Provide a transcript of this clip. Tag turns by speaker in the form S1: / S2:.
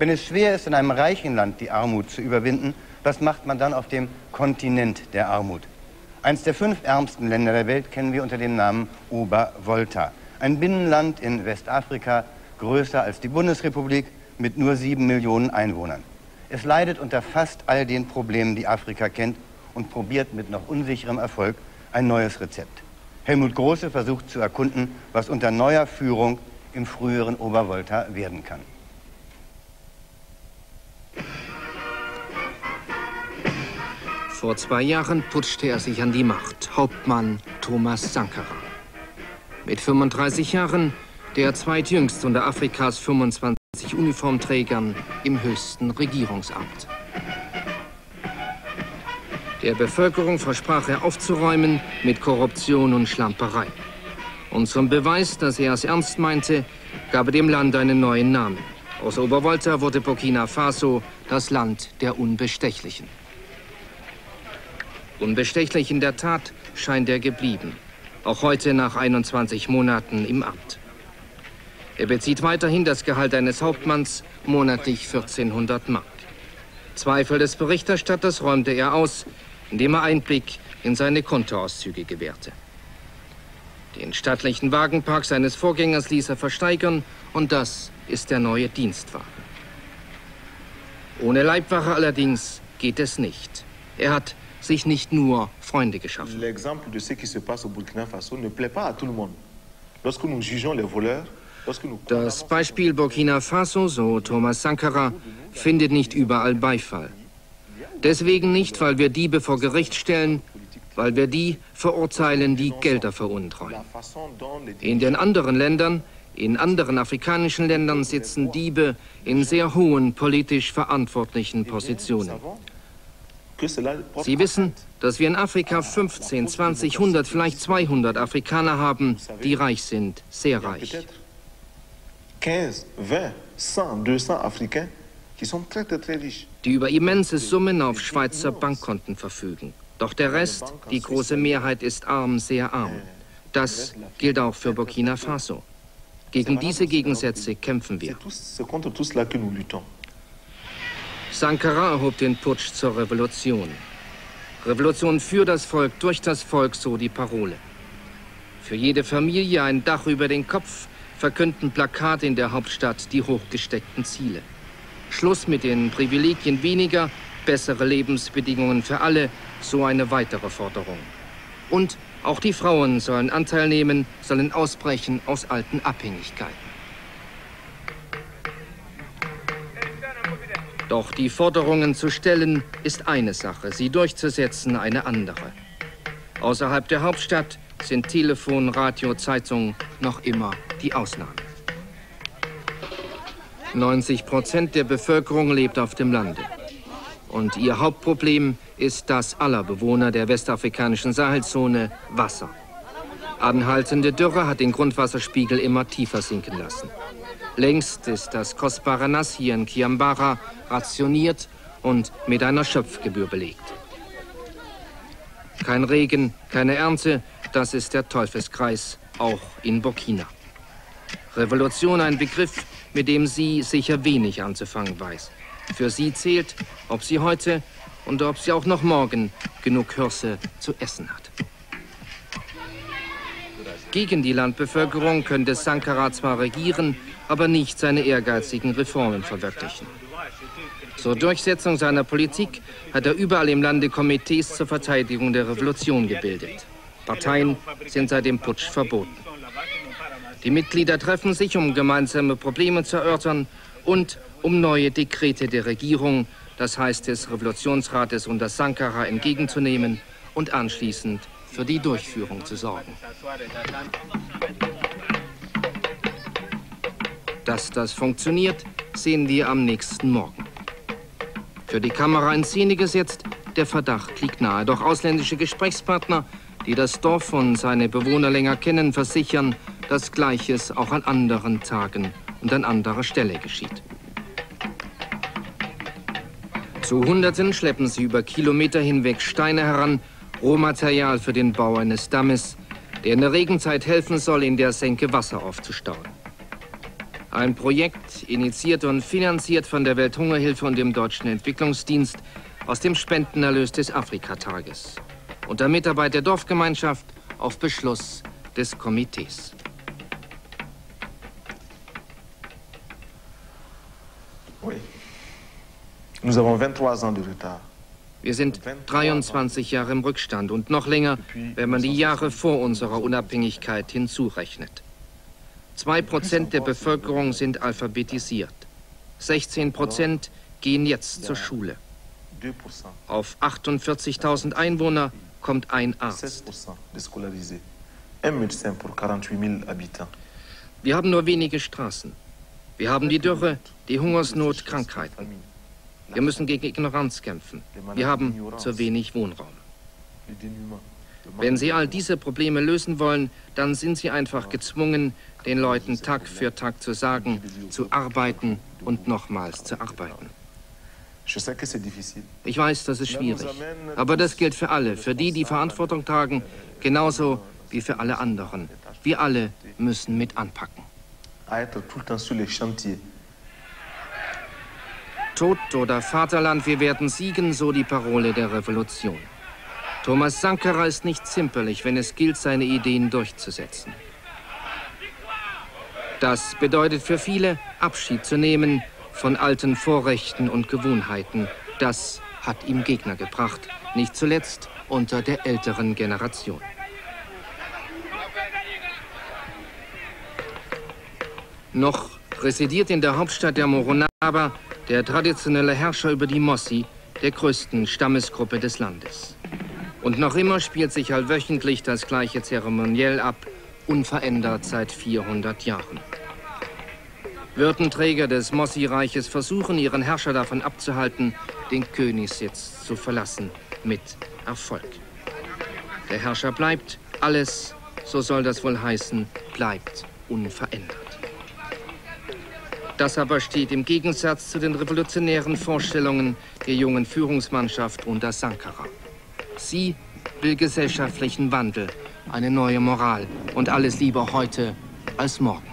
S1: Wenn es schwer ist, in einem reichen Land die Armut zu überwinden, was macht man dann auf dem Kontinent der Armut? Eins der fünf ärmsten Länder der Welt kennen wir unter dem Namen Obervolta. Ein Binnenland in Westafrika, größer als die Bundesrepublik, mit nur sieben Millionen Einwohnern. Es leidet unter fast all den Problemen, die Afrika kennt und probiert mit noch unsicherem Erfolg ein neues Rezept. Helmut Große versucht zu erkunden, was unter neuer Führung im früheren Obervolta werden kann.
S2: Vor zwei Jahren putschte er sich an die Macht, Hauptmann Thomas Sankara. Mit 35 Jahren der zweitjüngste unter Afrikas 25 Uniformträgern im höchsten Regierungsamt. Der Bevölkerung versprach er aufzuräumen mit Korruption und Schlamperei. Und zum Beweis, dass er es ernst meinte, gab er dem Land einen neuen Namen. Aus Obervolta wurde Burkina Faso das Land der Unbestechlichen. Unbestechlich in der Tat scheint er geblieben, auch heute nach 21 Monaten im Amt. Er bezieht weiterhin das Gehalt eines Hauptmanns, monatlich 1400 Mark. Zweifel des Berichterstatters räumte er aus, indem er Einblick in seine Kontoauszüge gewährte. Den stattlichen Wagenpark seines Vorgängers ließ er versteigern und das ist der neue Dienstwagen. Ohne Leibwache allerdings geht es nicht. Er hat sich nicht nur Freunde geschaffen. L'exemple de ce qui se passe au Burkina Faso ne plaît pas à tout le monde. Lorsque nous jugeons les voleurs, das Beispiel Burkina Faso, so Thomas Sankara, findet nicht überall Beifall. Deswegen nicht, weil wir Diebe vor Gericht stellen, weil wir die verurteilen, die Gelder veruntreuen. In den anderen Ländern, in anderen afrikanischen Ländern sitzen Diebe in sehr hohen politisch verantwortlichen Positionen. Sie wissen, dass wir in Afrika 15, 20, 100, vielleicht 200 Afrikaner haben, die reich sind, sehr reich. 15, 20, 100, 200 Afrikaner, die über immense Summen auf Schweizer Bankkonten verfügen. Doch der Rest, die große Mehrheit, ist arm, sehr arm. Das gilt auch für Burkina Faso. Gegen diese Gegensätze kämpfen wir. Sankara erhob den Putsch zur Revolution. Revolution für das Volk, durch das Volk, so die Parole. Für jede Familie ein Dach über den Kopf, verkünden Plakate in der Hauptstadt die hochgesteckten Ziele. Schluss mit den Privilegien weniger, bessere Lebensbedingungen für alle, so eine weitere Forderung. Und auch die Frauen sollen Anteil nehmen, sollen ausbrechen aus alten Abhängigkeiten. Doch die Forderungen zu stellen ist eine Sache, sie durchzusetzen eine andere. Außerhalb der Hauptstadt sind Telefon, Radio, Zeitung noch immer die Ausnahme. 90 Prozent der Bevölkerung lebt auf dem Lande. Und ihr Hauptproblem ist das aller Bewohner der westafrikanischen Sahelzone, Wasser. Anhaltende Dürre hat den Grundwasserspiegel immer tiefer sinken lassen. Längst ist das kostbare Nass hier in Kiambara rationiert und mit einer Schöpfgebühr belegt. Kein Regen, keine Ernte, das ist der Teufelskreis, auch in Burkina. Revolution ein Begriff, mit dem sie sicher wenig anzufangen weiß. Für sie zählt, ob sie heute und ob sie auch noch morgen genug Hirse zu essen hat. Gegen die Landbevölkerung könnte Sankara zwar regieren, aber nicht seine ehrgeizigen Reformen verwirklichen. Zur Durchsetzung seiner Politik hat er überall im Lande Komitees zur Verteidigung der Revolution gebildet. Parteien sind seit dem Putsch verboten. Die Mitglieder treffen sich, um gemeinsame Probleme zu erörtern und um neue Dekrete der Regierung, das heißt des Revolutionsrates unter Sankara, entgegenzunehmen und anschließend für die Durchführung zu sorgen. Dass das funktioniert, sehen wir am nächsten Morgen. Für die Kamera in Szene gesetzt, der Verdacht liegt nahe. Doch ausländische Gesprächspartner, die das Dorf und seine Bewohner länger kennen, versichern, dass Gleiches auch an anderen Tagen und an anderer Stelle geschieht. Zu Hunderten schleppen sie über Kilometer hinweg Steine heran, Rohmaterial für den Bau eines Dammes, der in der Regenzeit helfen soll, in der Senke Wasser aufzustauen. Ein Projekt, initiiert und finanziert von der Welthungerhilfe und dem Deutschen Entwicklungsdienst aus dem Spendenerlös des Afrikatages. Unter Mitarbeit der Dorfgemeinschaft auf Beschluss des Komitees. Wir sind 23 Jahre im Rückstand und noch länger, wenn man die Jahre vor unserer Unabhängigkeit hinzurechnet. Zwei Prozent der Bevölkerung sind alphabetisiert. 16 Prozent gehen jetzt zur Schule. Auf 48.000 Einwohner kommt ein Arzt. Wir haben nur wenige Straßen. Wir haben die Dürre, die Hungersnot, Krankheiten. Wir müssen gegen Ignoranz kämpfen. Wir haben zu wenig Wohnraum. Wenn Sie all diese Probleme lösen wollen, dann sind Sie einfach gezwungen, den Leuten Tag für Tag zu sagen, zu arbeiten und nochmals zu arbeiten. Ich weiß, das ist schwierig, aber das gilt für alle, für die, die Verantwortung tragen, genauso wie für alle anderen. Wir alle müssen mit anpacken. Tod oder Vaterland, wir werden siegen, so die Parole der Revolution. Thomas Sankara ist nicht zimperlich, wenn es gilt, seine Ideen durchzusetzen. Das bedeutet für viele, Abschied zu nehmen von alten Vorrechten und Gewohnheiten. Das hat ihm Gegner gebracht, nicht zuletzt unter der älteren Generation. Noch residiert in der Hauptstadt der Moronaba der traditionelle Herrscher über die Mossi, der größten Stammesgruppe des Landes. Und noch immer spielt sich allwöchentlich das gleiche Zeremoniell ab, unverändert seit 400 Jahren. Würdenträger des Mossi-Reiches versuchen, ihren Herrscher davon abzuhalten, den Königssitz zu verlassen, mit Erfolg. Der Herrscher bleibt, alles, so soll das wohl heißen, bleibt unverändert. Das aber steht im Gegensatz zu den revolutionären Vorstellungen der jungen Führungsmannschaft unter Sankara. Sie will gesellschaftlichen Wandel, eine neue Moral und alles lieber heute als morgen.